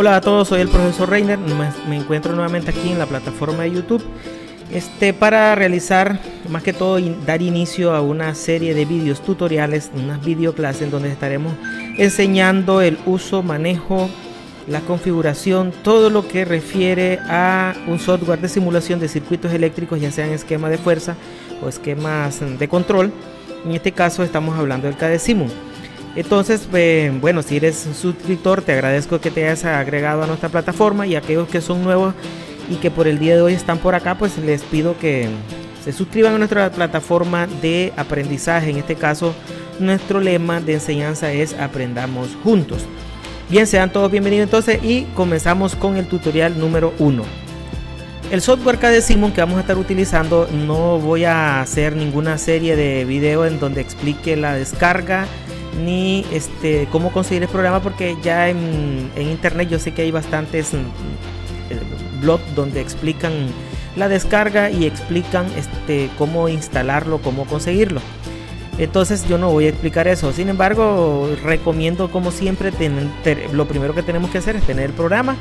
Hola a todos, soy el profesor Reiner. Me encuentro nuevamente aquí en la plataforma de YouTube este, para realizar, más que todo, dar inicio a una serie de vídeos tutoriales, unas videoclases en donde estaremos enseñando el uso, manejo, la configuración, todo lo que refiere a un software de simulación de circuitos eléctricos, ya sean esquema de fuerza o esquemas de control. En este caso estamos hablando del KDSIMUM. Entonces, eh, bueno, si eres suscriptor, te agradezco que te hayas agregado a nuestra plataforma y aquellos que son nuevos y que por el día de hoy están por acá, pues les pido que se suscriban a nuestra plataforma de aprendizaje. En este caso, nuestro lema de enseñanza es aprendamos juntos. Bien, sean todos bienvenidos entonces y comenzamos con el tutorial número 1. El software que decimos que vamos a estar utilizando no voy a hacer ninguna serie de video en donde explique la descarga ni este, cómo conseguir el programa porque ya en, internet yo sé que hay bastantes mm, blogs donde explican la descarga y explican este, cómo instalarlo, cómo conseguirlo. Entonces yo no voy a explicar eso. Sin embargo, recomiendo como siempre, lo primero que tenemos que hacer es tener el programa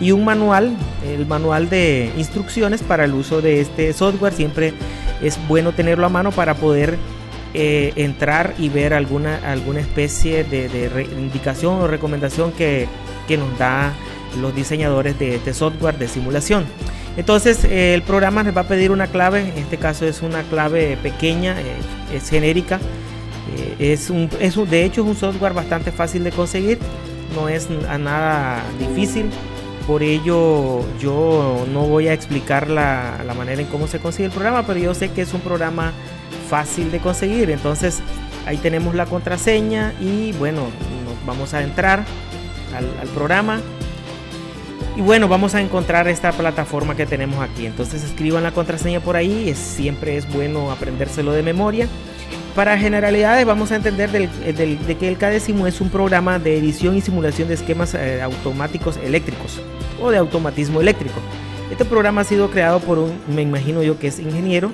y un manual, el manual de instrucciones para el uso de este software. Siempre es bueno tenerlo a mano para poder eh, entrar y ver alguna, alguna especie de, indicación o recomendación que, nos da los diseñadores de este software de simulación. Entonces eh, el programa les va a pedir una clave, en este caso es una clave pequeña, eh, es genérica, es, un, de hecho es un software bastante fácil de conseguir, no es nada difícil, por ello yo no voy a explicar la, la manera en cómo se consigue el programa, pero yo sé que es un programa fácil de conseguir. Entonces ahí tenemos la contraseña y bueno, nos vamos a entrar al, programa. Y bueno, vamos a encontrar esta plataforma que tenemos aquí. Entonces escriban la contraseña por ahí. Es, siempre es bueno aprendérselo de memoria. Para generalidades vamos a entender de que el KDSIMU es un programa de edición y simulación de esquemas eh, automáticos eléctricos o de automatismo eléctrico. Este programa ha sido creado por un, me imagino yo que es ingeniero,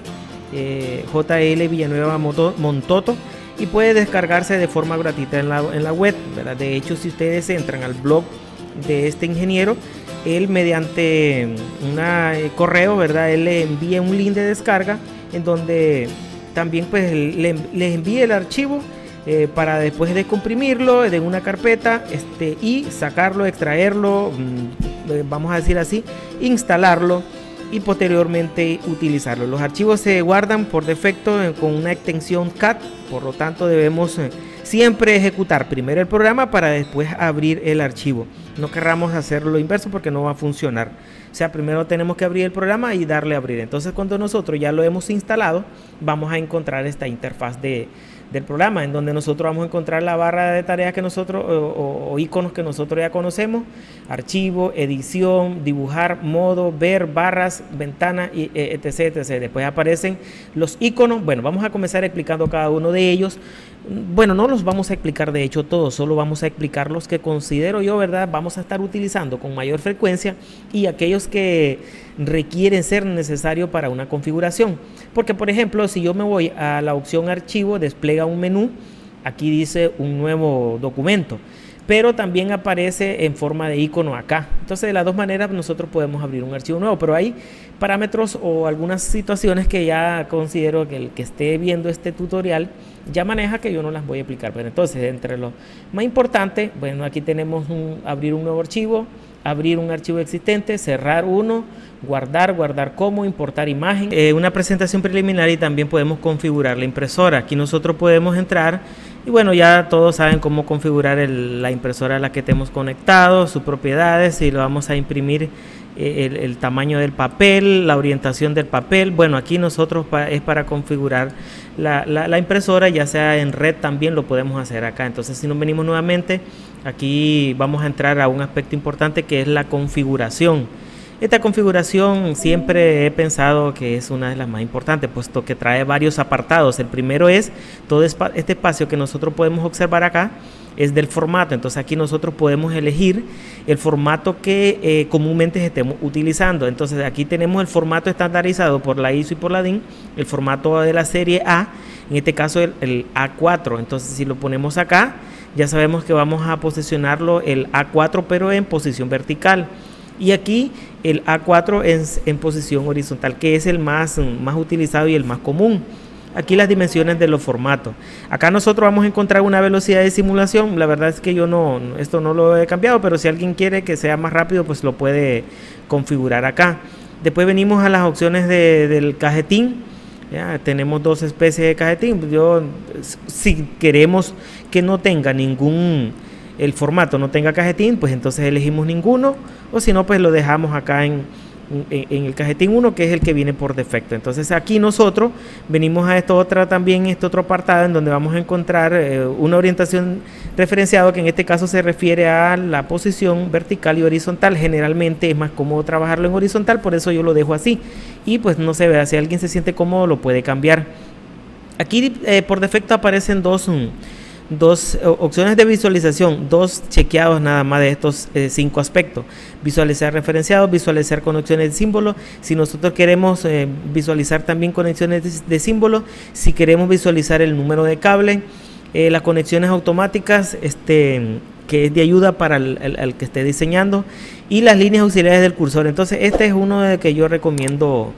eh, JL Villanueva Montoto y puede descargarse de forma gratuita en la, web. De hecho, si ustedes entran al blog de este ingeniero, él mediante un eh, correo, ¿verdad? Él le envía un link de descarga en donde también pues le, le envía el archivo eh, para después de comprimirlo de una carpeta este, y sacarlo, extraerlo, mm, vamos a decir así, instalarlo y posteriormente utilizarlo. Los archivos se guardan por defecto con una extensión CAT, por lo tanto debemos eh, siempre ejecutar primero el programa para después abrir el archivo. No querramos hacerlo inverso porque no va a funcionar. O sea, primero tenemos que abrir el programa y darle a abrir. Entonces cuando nosotros ya lo hemos instalado, vamos a encontrar esta interfaz de, del programa, en donde nosotros vamos a encontrar la barra de tareas que nosotros o, iconos que nosotros ya conocemos, archivo, edición, dibujar, modo, ver, barras, ventana, y, e, etc, etc. Después aparecen los iconos. Bueno, vamos a comenzar explicando cada uno de ellos. Bueno, no los vamos a explicar de hecho todos, solo vamos a explicar los que considero yo, ¿verdad? Vamos a estar utilizando con mayor frecuencia y aquellos que requieren ser necesarios para una configuración. Porque, por ejemplo, si yo me voy a la opción archivo, despliega un menú, aquí dice un nuevo documento pero también aparece en forma de icono acá. Entonces, de las dos maneras nosotros podemos abrir un archivo nuevo, pero hay parámetros o algunas situaciones que ya considero que el que esté viendo este tutorial ya maneja que yo no las voy a explicar. Pero entonces, entre lo más importante, bueno, aquí tenemos abrir un nuevo archivo, abrir un archivo existente, cerrar uno, guardar, guardar como, importar imagen, eh, una presentación preliminar y también podemos configurar la impresora. Aquí nosotros podemos entrar y bueno, ya todos saben cómo configurar la impresora a la que tenemos conectado, sus propiedades y lo vamos a imprimir eh, el, tamaño del papel, la orientación del papel. Bueno, aquí nosotros es para configurar la, la, impresora, ya sea en red también lo podemos hacer acá. Entonces, si nos venimos nuevamente, aquí vamos a entrar a un aspecto importante que es la configuración. Esta configuración siempre he pensado que es una de las más importantes, puesto que trae varios apartados. El primero es todo este espacio que nosotros podemos observar acá, es del formato. Entonces aquí nosotros podemos elegir el formato que eh, comúnmente estemos utilizando. Entonces aquí tenemos el formato estandarizado por la ISO y por la DIN, el formato de la serie A, en este caso el, el A4. Entonces si lo ponemos acá, ya sabemos que vamos a posicionarlo el A4 pero en posición vertical. Y aquí el A4 en, en posición horizontal, que es el más, más utilizado y el más común aquí las dimensiones de los formatos. Acá nosotros vamos a encontrar una velocidad de simulación. La verdad es que yo no, esto no lo he cambiado, pero si alguien quiere que sea más rápido, pues lo puede configurar acá. Después venimos a las opciones del cajetín. Ya, tenemos dos especies de cajetín. Yo, si queremos que no tenga ningún, el formato no tenga cajetín, pues entonces elegimos ninguno. O si no, pues lo dejamos acá en, en, el cajetín 1 que es el que viene por defecto. Entonces aquí nosotros venimos a esto otra también, este otro apartado en donde vamos a encontrar eh, una orientación referenciada que en este caso se refiere a la posición vertical y horizontal. Generalmente es más cómodo trabajarlo en horizontal, por eso yo lo dejo así. Y pues no se ve, si alguien se siente cómodo lo puede cambiar. Aquí eh, por defecto aparecen dos... Mm, dos eh, opciones de visualización, dos chequeados nada más de estos eh, cinco aspectos. Visualizar referenciados, visualizar conexiones de símbolos. Si nosotros queremos eh, visualizar también conexiones de, símbolos, si queremos visualizar el número de cable, las conexiones automáticas, este, que es de ayuda para el, que esté diseñando, y las líneas auxiliares del cursor. Entonces, este es uno de que yo recomiendo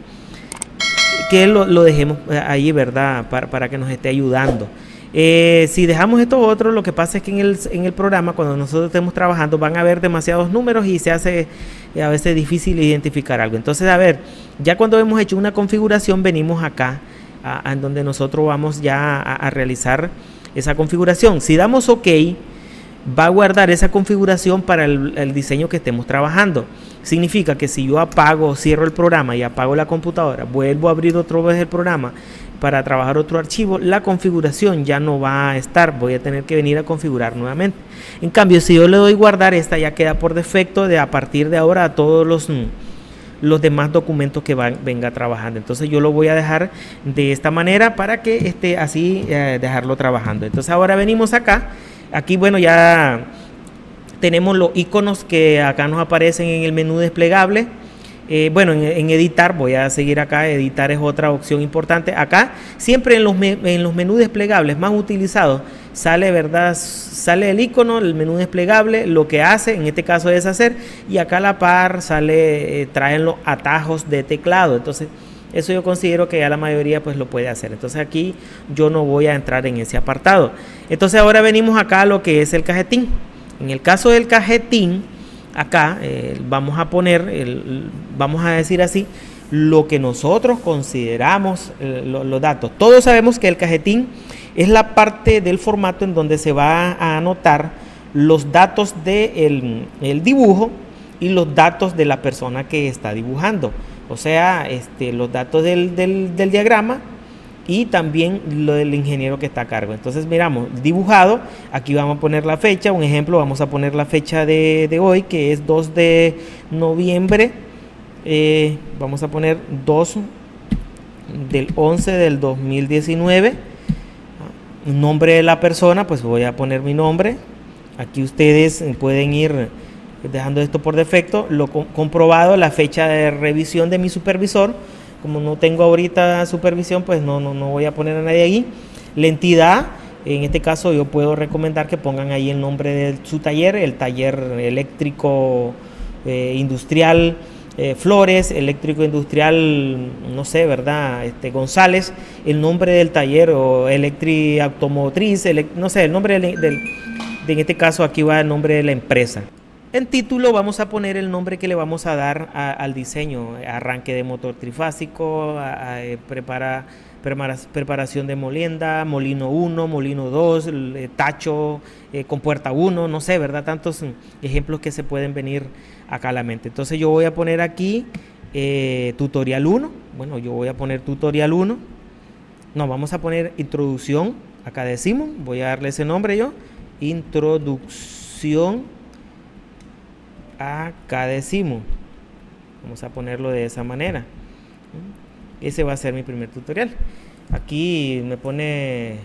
que lo, dejemos ahí, ¿verdad? Para, para que nos esté ayudando. Eh, si dejamos esto otro, lo que pasa es que en el, en el programa, cuando nosotros estemos trabajando, van a haber demasiados números y se hace eh, a veces difícil identificar algo. Entonces, a ver, ya cuando hemos hecho una configuración, venimos acá, a, donde nosotros vamos ya a, realizar esa configuración. Si damos OK, va a guardar esa configuración para el, el, diseño que estemos trabajando. Significa que si yo apago, cierro el programa y apago la computadora, vuelvo a abrir otra vez el programa para trabajar otro archivo, la configuración ya no va a estar, voy a tener que venir a configurar nuevamente. En cambio, si yo le doy guardar, esta ya queda por defecto de a partir de ahora a todos los, mm, los demás documentos que van, venga trabajando. Entonces yo lo voy a dejar de esta manera para que esté así, eh, dejarlo trabajando. Entonces ahora venimos acá, aquí bueno ya tenemos los iconos que acá nos aparecen en el menú desplegable eh, bueno, en, editar, voy a seguir acá, editar es otra opción importante. Acá, siempre en los, en los menús desplegables más utilizados, sale, ¿verdad? Sale el icono, el menú desplegable, lo que hace, en este caso es hacer, y acá a la par sale, eh, traen los atajos de teclado. Entonces, eso yo considero que ya la mayoría pues lo puede hacer. Entonces aquí yo no voy a entrar en ese apartado. Entonces ahora venimos acá a lo que es el cajetín. En el caso del cajetín, acá eh, vamos a poner, vamos a decir así, lo que nosotros consideramos eh, los datos. Todos sabemos que el cajetín es la parte del formato en donde se va a anotar los datos del de el dibujo y los datos de la persona que está dibujando. O sea, este, los datos del diagrama y también lo del ingeniero que está a cargo. Entonces miramos dibujado, aquí vamos a poner la fecha, un ejemplo, vamos a poner la fecha de, hoy que es 2 de noviembre, eh, vamos a poner 2 del 11 del 2019, nombre de la persona, pues voy a poner mi nombre, aquí ustedes pueden ir dejando esto por defecto, lo comprobado, la fecha de revisión de mi supervisor, como no tengo ahorita supervisión, pues no, no, no voy a poner a nadie ahí. La entidad, en este caso yo puedo recomendar que pongan ahí el nombre de su taller, el taller eléctrico eh, industrial eh, Flores, eléctrico industrial, no sé, ¿verdad? Este, González, el nombre del taller o eléctrico automotriz, no sé, el nombre del, del, en este caso aquí va el nombre de la empresa. En título vamos a poner el nombre que le vamos a dar al diseño, arranque de motor trifásico, eh, prepara, preparación de molienda, molino 1, molino 2, eh, tacho eh, con puerta 1, no sé, ¿verdad? Tantos mm, ejemplos que se pueden venir acá a la mente. Entonces yo voy a poner aquí tutorial 1, bueno, yo voy a poner tutorial 1, no, vamos a poner introducción, acá decimos, voy a darle ese nombre yo, introducción acá decimos. Vamos a ponerlo de esa manera. Ese va a ser mi primer tutorial. Aquí me pone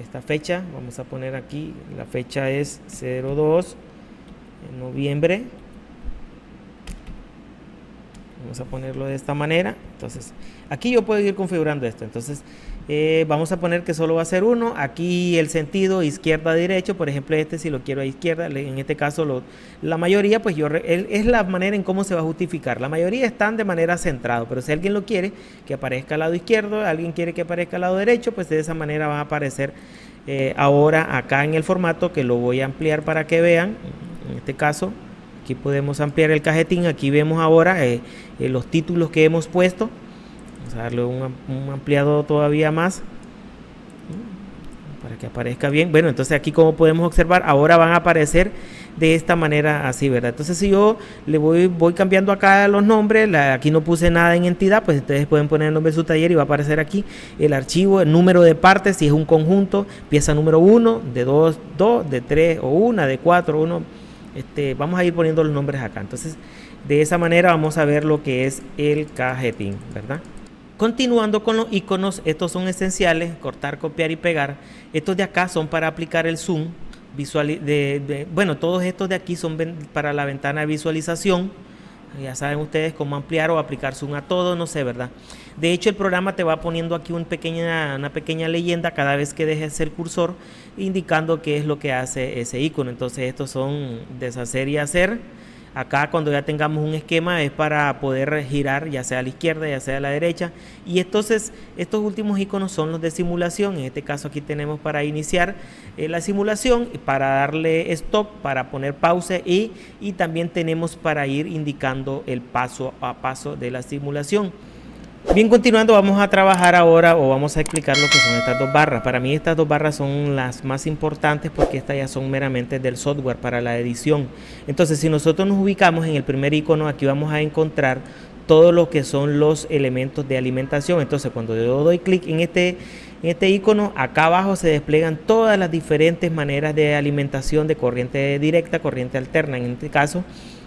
esta fecha. Vamos a poner aquí. La fecha es 02 de noviembre. Vamos a ponerlo de esta manera. Entonces, aquí yo puedo ir configurando esto. Entonces, Eh, vamos a poner que solo va a ser uno. Aquí el sentido izquierda-derecho, por ejemplo, este si lo quiero a izquierda, en este caso la mayoría, pues yo es la manera en cómo se va a justificar. La mayoría están de manera centrada, pero si alguien lo quiere que aparezca al lado izquierdo, alguien quiere que aparezca al lado derecho, pues de esa manera va a aparecer eh, ahora acá en el formato que lo voy a ampliar para que vean. En este caso, aquí podemos ampliar el cajetín. Aquí vemos ahora eh, los títulos que hemos puesto darle un, ampliado todavía más para que aparezca bien. Bueno, entonces aquí como podemos observar, ahora van a aparecer de esta manera así, ¿verdad? Entonces si yo le voy, voy cambiando acá los nombres, aquí no puse nada en entidad, pues ustedes pueden poner el nombre de su taller y va a aparecer aquí el archivo, el número de partes, si es un conjunto, pieza número 1, de 2, 2, de 3 o 1, de 4, 1, este, vamos a ir poniendo los nombres acá. Entonces de esa manera vamos a ver lo que es el cajetín, ¿verdad? Continuando con los iconos, estos son esenciales, cortar, copiar y pegar. Estos de acá son para aplicar el zoom. Visual, de, bueno, todos estos de aquí son para la ventana de visualización. Ya saben ustedes cómo ampliar o aplicar zoom a todo, no sé, ¿verdad? De hecho, el programa te va poniendo aquí una pequeña, una pequeña leyenda cada vez que dejes el cursor, indicando qué es lo que hace ese icono. Entonces, estos son deshacer y hacer Acá cuando ya tengamos un esquema es para poder girar ya sea a la izquierda, ya sea a la derecha. Y entonces estos últimos iconos son los de simulación. En este caso aquí tenemos para iniciar eh, la simulación, para darle stop, para poner pausa y, y también tenemos para ir indicando el paso a paso de la simulación. Bien, continuando, vamos a trabajar ahora o vamos a explicar lo que son estas dos barras. Para mí estas dos barras son las más importantes porque estas ya son meramente del software para la edición. Entonces, si nosotros nos ubicamos en el primer icono, aquí vamos a encontrar todo lo que son los elementos de alimentación. Entonces, cuando yo doy clic en este, en este icono, acá abajo se despliegan todas las diferentes maneras de alimentación de corriente directa, corriente alterna. En este caso,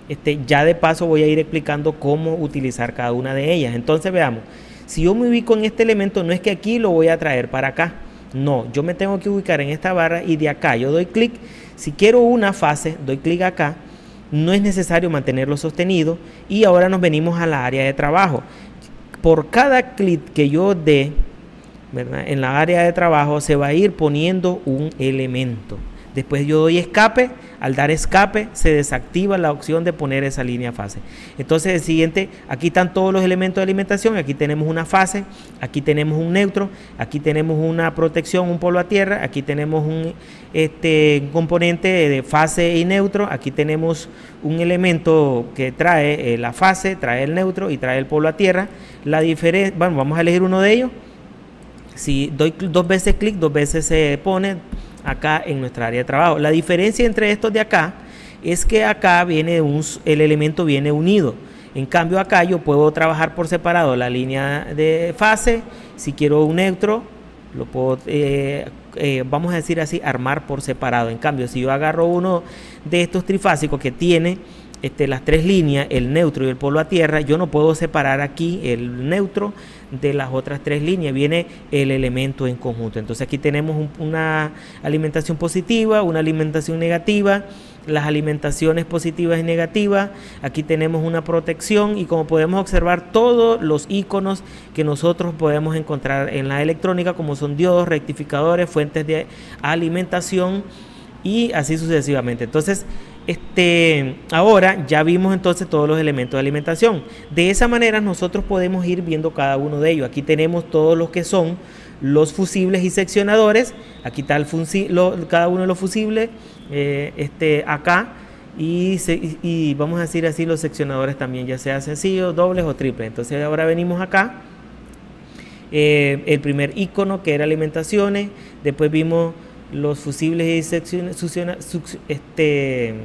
este, ya de paso voy a ir explicando cómo utilizar cada una de ellas. Entonces veamos, si yo me ubico en este elemento, no es que aquí lo voy a traer para acá. No, yo me tengo que ubicar en esta barra y de acá yo doy clic. Si quiero una fase, doy clic acá. No es necesario mantenerlo sostenido. Y ahora nos venimos a la área de trabajo. Por cada clic que yo dé en la área de trabajo se va a ir poniendo un elemento. Después yo doy escape, al dar escape se desactiva la opción de poner esa línea fase. Entonces el siguiente, aquí están todos los elementos de alimentación, aquí tenemos una fase, aquí tenemos un neutro, aquí tenemos una protección, un polo a tierra, aquí tenemos un, este, componente de fase y neutro, aquí tenemos un elemento que trae eh, la fase, trae el neutro y trae el polo a tierra. La diferencia, bueno, vamos a elegir uno de ellos. Si doy dos veces clic, dos veces se pone, acá en nuestra área de trabajo. La diferencia entre estos de acá es que acá viene un, el elemento viene unido. En cambio acá yo puedo trabajar por separado la línea de fase. Si quiero un neutro, lo puedo, eh, eh, vamos a decir así, armar por separado. En cambio, si yo agarro uno de estos trifásicos que tiene este, las tres líneas, el neutro y el polo a tierra, yo no puedo separar aquí el neutro de las otras tres líneas, viene el elemento en conjunto. Entonces aquí tenemos una alimentación positiva, una alimentación negativa, las alimentaciones positivas y negativas, aquí tenemos una protección y como podemos observar todos los iconos que nosotros podemos encontrar en la electrónica como son diodos, rectificadores, fuentes de alimentación y así sucesivamente. Entonces, este, ahora ya vimos entonces todos los elementos de alimentación. De esa manera nosotros podemos ir viendo cada uno de ellos. Aquí tenemos todos los que son los fusibles y seccionadores. Aquí está el cada uno de los fusibles. Eh, este, acá. Y, y, vamos a decir así los seccionadores también, ya sea sencillos, dobles o triples. Entonces ahora venimos acá. Eh, el primer icono que era alimentaciones. Después vimos los fusibles y este,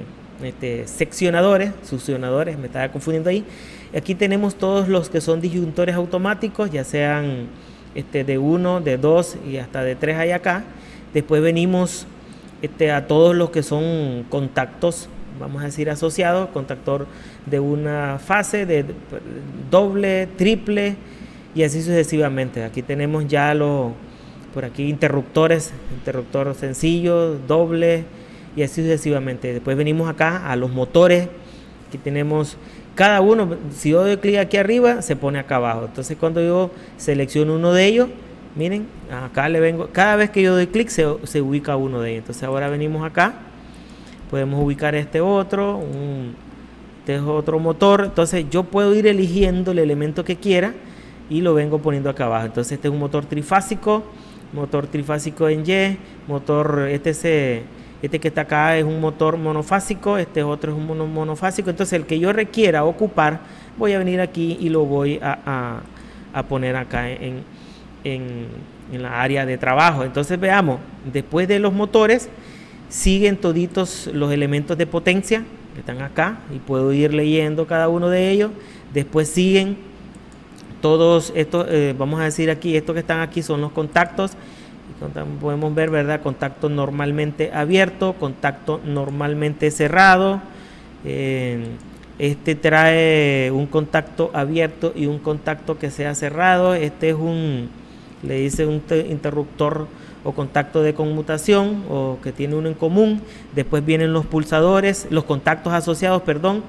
este, seccionadores, succionadores, me estaba confundiendo ahí. Aquí tenemos todos los que son disyuntores automáticos, ya sean este, de 1, de 2 y hasta de 3 hay acá. Después venimos este, a todos los que son contactos, vamos a decir asociados, contactor de una fase, de doble, triple y así sucesivamente. Aquí tenemos ya los por aquí interruptores, interruptor sencillo, doble y así sucesivamente. Después venimos acá a los motores, aquí tenemos cada uno, si yo doy clic aquí arriba, se pone acá abajo. Entonces cuando yo selecciono uno de ellos, Miren, acá le vengo, cada vez que yo doy clic se, se ubica uno de ellos. Entonces ahora venimos acá, podemos ubicar este otro, este es otro motor. Entonces yo puedo ir eligiendo el elemento que quiera y lo vengo poniendo acá abajo. Entonces este es un motor trifásico, motor trifásico en Y, motor, este se, este que está acá es un motor monofásico, este otro es un monofásico. Entonces el que yo requiera ocupar, voy a venir aquí y lo voy a, poner acá en, en, en la área de trabajo. Entonces veamos, después de los motores siguen toditos los elementos de potencia que están acá y puedo ir leyendo cada uno de ellos. Después siguen todos estos, eh, vamos a decir aquí, estos que están aquí son los contactos. Podemos ver, ¿verdad? Contacto normalmente abierto, contacto normalmente cerrado. Eh, este trae un contacto abierto y un contacto que sea cerrado. Este es un, le dice un interruptor o contacto de conmutación o que tiene uno en común. Después vienen los pulsadores, los contactos asociados, perdón.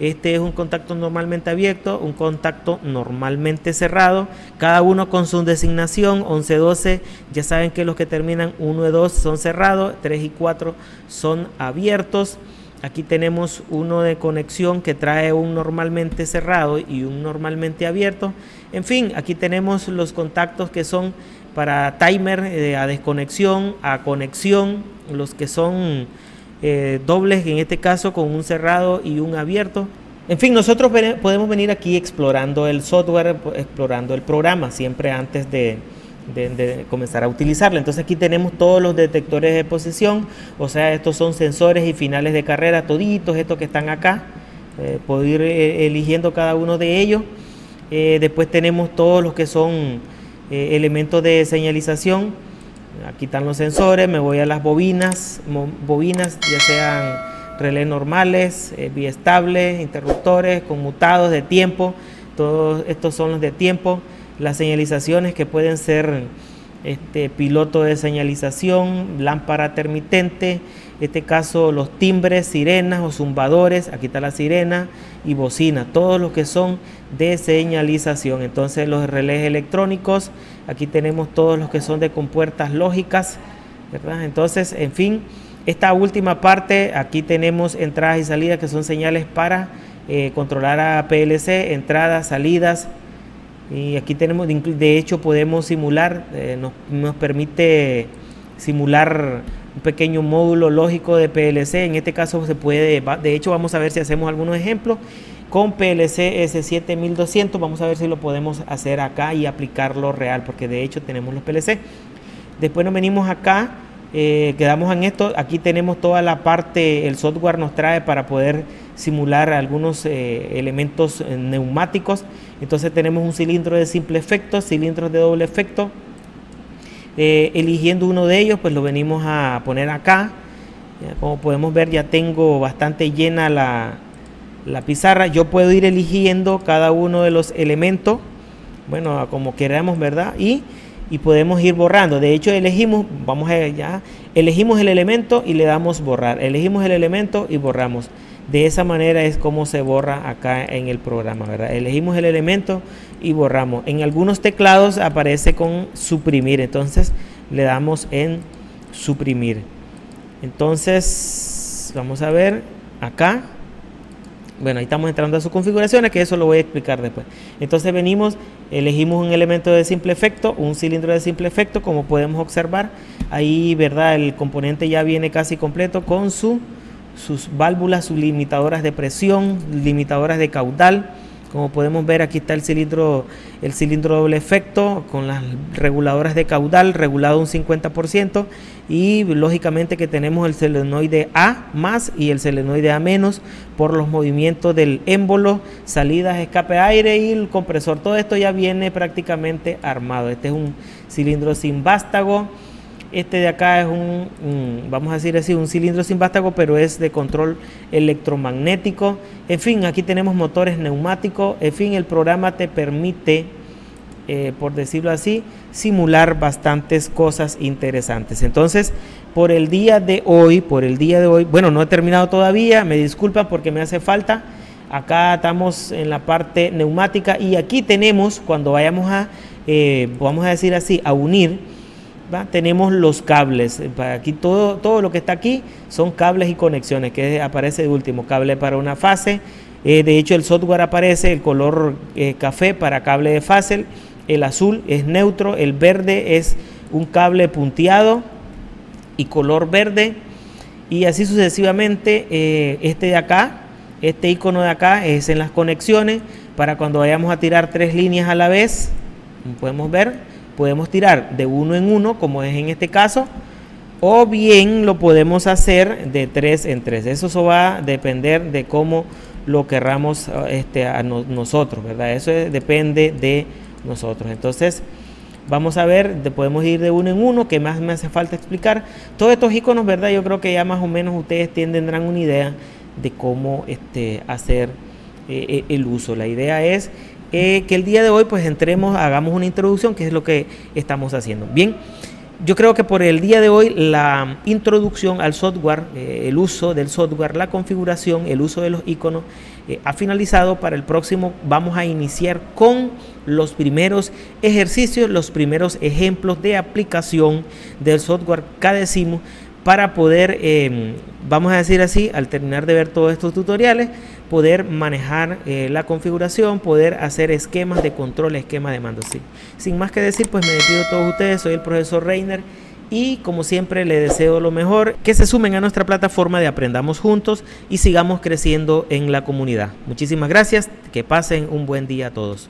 Este es un contacto normalmente abierto, un contacto normalmente cerrado, cada uno con su designación, 11, 12, ya saben que los que terminan 1 y 2 son cerrados, 3 y 4 son abiertos. Aquí tenemos uno de conexión que trae un normalmente cerrado y un normalmente abierto. En fin, aquí tenemos los contactos que son para timer eh, a desconexión, a conexión, los que son eh, dobles, en este caso con un cerrado y un abierto. En fin, nosotros podemos venir aquí explorando el software, explorando el programa, siempre antes de, comenzar a utilizarlo. Entonces aquí tenemos todos los detectores de posición, o sea, estos son sensores y finales de carrera, toditos estos que están acá. Eh, puedo ir eligiendo cada uno de ellos. después tenemos todos los que son eh, elementos de señalización. Aquí están los sensores, me voy a las bobinas, bobinas ya sean relés normales, eh, biestables, interruptores, conmutados de tiempo, todos estos son los de tiempo, las señalizaciones que pueden ser este, piloto de señalización, lámpara termitente, este caso los timbres, sirenas o zumbadores, aquí está la sirena y bocina, todos los que son de señalización. Entonces los relés electrónicos, aquí tenemos todos los que son de compuertas lógicas, ¿verdad? Entonces, en fin, esta última parte, aquí tenemos entradas y salidas que son señales para eh, controlar a PLC, entradas, salidas, y aquí tenemos, de hecho podemos simular, eh, nos permite simular un pequeño módulo lógico de PLC. En este caso se puede, de hecho vamos a ver si hacemos algunos ejemplos. Con PLC S7200 vamos a ver si lo podemos hacer acá y aplicarlo real, porque de hecho tenemos los PLC. Después nos venimos acá, eh, quedamos en esto. Aquí tenemos toda la parte, el software nos trae para poder simular algunos eh, elementos eh, neumáticos. Entonces tenemos un cilindro de simple efecto, cilindros de doble efecto, eh, eligiendo uno de ellos, pues lo venimos a poner acá. Como podemos ver, ya tengo bastante llena la, la pizarra. Yo puedo ir eligiendo cada uno de los elementos, bueno, como queramos, ¿verdad? Y, y podemos ir borrando. De hecho, elegimos, vamos a ya, elegimos el elemento y le damos borrar. Elegimos el elemento y borramos. De esa manera es como se borra acá en el programa, ¿verdad? Elegimos el elemento y borramos. En algunos teclados aparece con suprimir, entonces le damos en suprimir. Entonces, vamos a ver acá. Bueno, ahí estamos entrando a sus configuraciones, que eso lo voy a explicar después. Entonces venimos, elegimos un elemento de simple efecto, un cilindro de simple efecto, como podemos observar. Ahí, ¿verdad? El componente ya viene casi completo con su sus válvulas, sus limitadoras de presión, limitadoras de caudal. Como podemos ver aquí está el cilindro, el cilindro doble efecto con las reguladoras de caudal regulado un 50% y lógicamente que tenemos el selenoide A más y el selenoide A menos por los movimientos del émbolo, salidas, escape aire y el compresor. Todo esto ya viene prácticamente armado. Este es un cilindro sin vástago este de acá es un, vamos a decir así, un cilindro sin vástago, pero es de control electromagnético. En fin, aquí tenemos motores neumáticos. En fin, el programa te permite, eh, por decirlo así, simular bastantes cosas interesantes. Entonces, por el día de hoy, por el día de hoy, bueno, no he terminado todavía, me disculpan porque me hace falta. Acá estamos en la parte neumática y aquí tenemos, cuando vayamos a eh, vamos a decir así, a unir, tenemos los cables. Aquí todo, todo lo que está aquí son cables y conexiones, que aparece de último, cable para una fase. Eh, de hecho, el software aparece el color eh, café para cable de fase, el azul es neutro, el verde es un cable punteado y color verde y así sucesivamente eh, este de acá este icono de acá es en las conexiones para cuando vayamos a tirar tres líneas a la vez podemos ver podemos tirar de uno en uno como es en este caso o bien lo podemos hacer de tres en tres eso va a depender de cómo lo querramos este, a nosotros verdad eso depende de nosotros entonces Vamos a ver, podemos ir de uno en uno, que más me hace falta explicar. Todos estos iconos, ¿verdad? Yo creo que ya más o menos ustedes tendrán una idea de cómo este, hacer eh, eh, el uso. La idea es eh, que el día de hoy pues entremos, hagamos una introducción, que es lo que estamos haciendo. Bien, yo creo que por el día de hoy la introducción al software, el uso del software, la configuración, el uso de los iconos eh, ha finalizado. Para el próximo vamos a iniciar con los primeros ejercicios, los primeros ejemplos de aplicación del software Cadecimu para poder, vamos a decir así, al terminar de ver todos estos tutoriales, poder manejar eh, la configuración, poder hacer esquemas de control, esquemas de mando. Sin más que decir, pues me despido a todos ustedes, soy el profesor Reiner y como siempre le deseo lo mejor, que se sumen a nuestra plataforma de Aprendamos Juntos y sigamos creciendo en la comunidad. Muchísimas gracias, que pasen un buen día a todos.